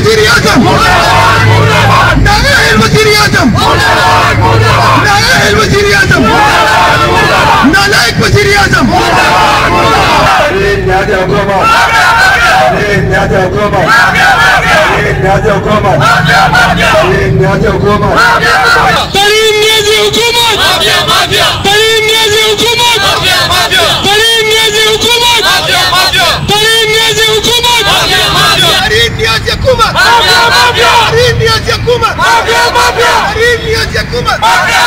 वजीर आजम नायल वजीर आजम नायल वजीर आजम नालायक वजीर आजम Nadia Goma. Nadia Goma. Mafia mafia